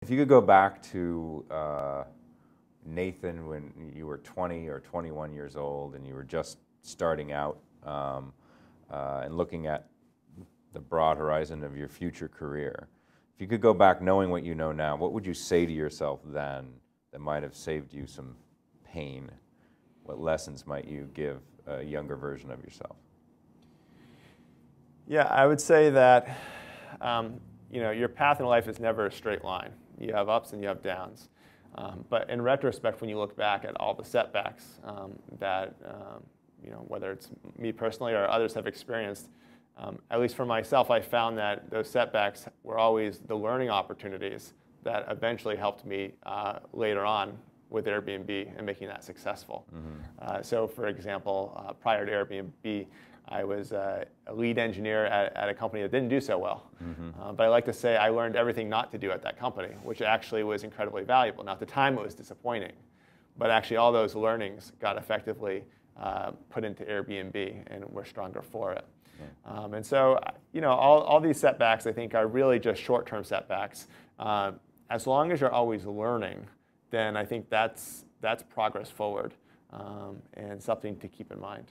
If you could go back to uh, Nathan when you were 20 or 21 years old and you were just starting out um, uh, and looking at the broad horizon of your future career, if you could go back knowing what you know now, what would you say to yourself then that might have saved you some pain? What lessons might you give a younger version of yourself? Yeah, I would say that um, you know your path in life is never a straight line. You have ups and you have downs. Um, but in retrospect, when you look back at all the setbacks um, that um, you know, whether it's me personally or others have experienced, um, at least for myself, I found that those setbacks were always the learning opportunities that eventually helped me uh, later on with Airbnb and making that successful. Mm-hmm. Uh, so, for example, uh, prior to Airbnb, I was uh, a lead engineer at, at, a company that didn't do so well. Mm-hmm. Uh, but I like to say I learned everything not to do at that company, which actually was incredibly valuable. Now, at the time, it was disappointing, but actually, all those learnings got effectively uh, put into Airbnb, and we're stronger for it. Um, and so, you know, all, all these setbacks, I think, are really just short-term setbacks. Uh, as long as you're always learning, then I think that's, that's progress forward um, and something to keep in mind.